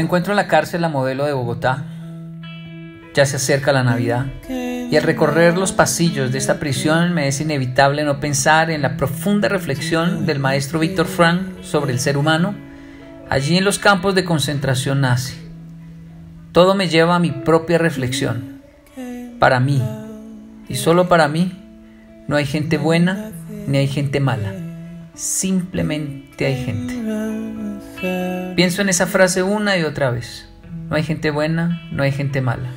Me encuentro en la cárcel La Modelo de Bogotá. Ya se acerca la Navidad y al recorrer los pasillos de esta prisión me es inevitable no pensar en la profunda reflexión del maestro Víctor Frank sobre el ser humano allí en los campos de concentración nazi. Todo me lleva a mi propia reflexión. Para mí, y solo para mí, no hay gente buena ni hay gente mala. Simplemente hay gente. Pienso en esa frase una y otra vez. No hay gente buena, no hay gente mala.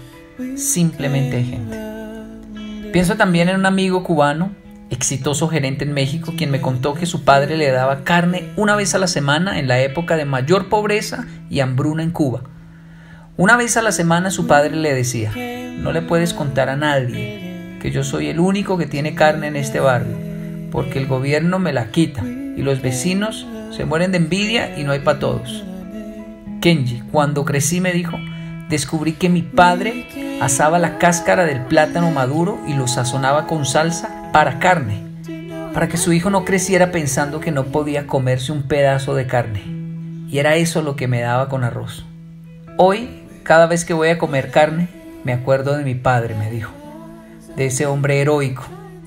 Simplemente hay gente. Pienso también en un amigo cubano, exitoso gerente en México, quien me contó que su padre le daba carne una vez a la semana en la época de mayor pobreza y hambruna en Cuba. Una vez a la semana su padre le decía, no le puedes contar a nadie que yo soy el único que tiene carne en este barrio, porque el gobierno me la quita y los vecinos se mueren de envidia y no hay para todos. Kenji, cuando crecí me dijo, descubrí que mi padre asaba la cáscara del plátano maduro y lo sazonaba con salsa para carne, para que su hijo no creciera pensando que no podía comerse un pedazo de carne. Y era eso lo que me daba con arroz. Hoy, cada vez que voy a comer carne, me acuerdo de mi padre, me dijo, de ese hombre heroico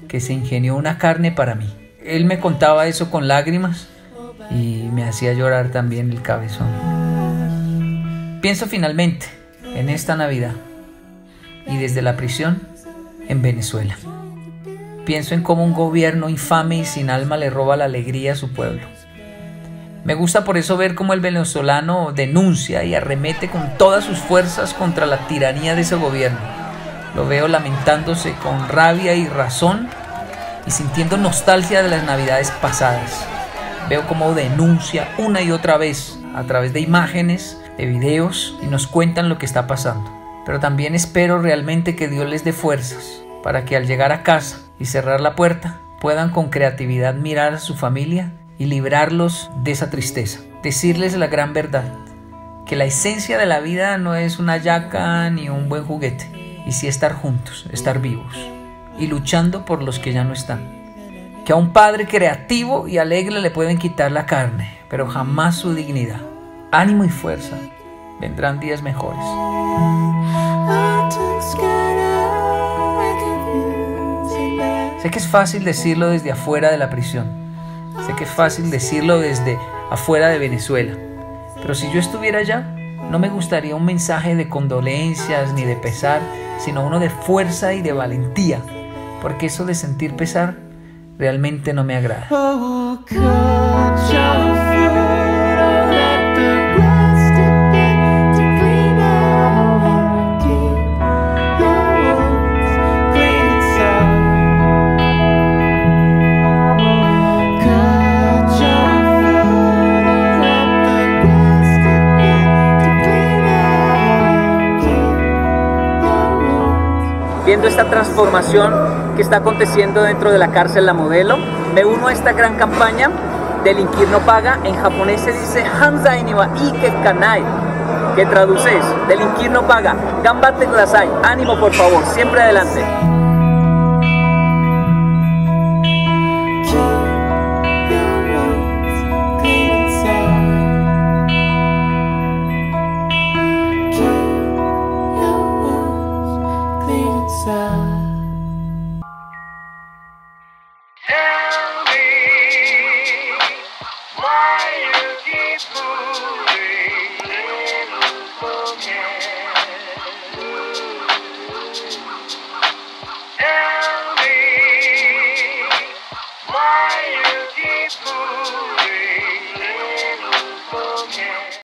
que se ingenió una carne para mí. Él me contaba eso con lágrimas y me hacía llorar también el cabezón. Pienso finalmente en esta Navidad y desde la prisión en Venezuela. Pienso en cómo un gobierno infame y sin alma le roba la alegría a su pueblo. Me gusta por eso ver cómo el venezolano denuncia y arremete con todas sus fuerzas contra la tiranía de ese gobierno. Lo veo lamentándose con rabia y razón y sintiendo nostalgia de las navidades pasadas. Veo cómo denuncia una y otra vez a través de imágenes, de videos y nos cuentan lo que está pasando. Pero también espero realmente que Dios les dé fuerzas para que al llegar a casa y cerrar la puerta puedan con creatividad mirar a su familia y librarlos de esa tristeza. Decirles la gran verdad, que la esencia de la vida no es una yaca ni un buen juguete, y sí estar juntos, estar vivos y luchando por los que ya no están. Que a un padre creativo y alegre le pueden quitar la carne, pero jamás su dignidad. Ánimo y fuerza, vendrán días mejores. Sé que es fácil decirlo desde afuera de la prisión. Sé que es fácil decirlo desde afuera de Venezuela. Pero si yo estuviera allá, no me gustaría un mensaje de condolencias ni de pesar, sino uno de fuerza y de valentía porque eso de sentir pesar realmente no me agrada. Viendo esta transformación que está aconteciendo dentro de la cárcel La Modelo. Me uno a esta gran campaña Delinquir no paga. En japonés se dice Hanzai ni wa ike kanai, que traduce es Delinquir no paga. Gambate kudasai. Ánimo por favor, siempre adelante.